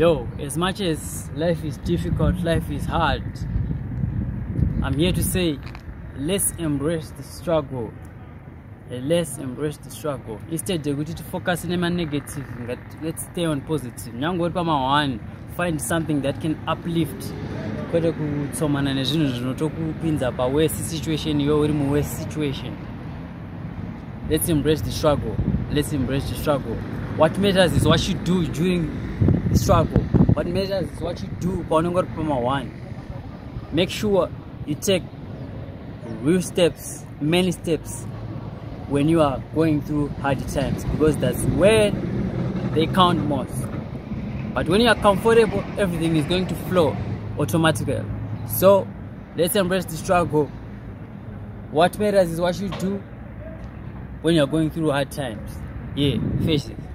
Yo, as much as life is difficult, life is hard, I'm here to say let's embrace the struggle. Let's embrace the struggle. Instead yekuti tifocus nema-negative, ngati- let's stay on positive. Nyange uri pama-one, find something that can uplift kwete kutsomana nezvinhu zvinotokupinza pa-worst situation iwe uri mu-worst situation let's embrace the struggle let's embrace the struggle what matters is what you do during struggle what matters is what you do paunenge uri pama-one make sure you take real steps many steps when you are going through hard times because that's where they count most. But when you are comfortable everything is going to flow automatically. So let's embrace the struggle. What matters is what you do when you're going through hard times. Yeah face it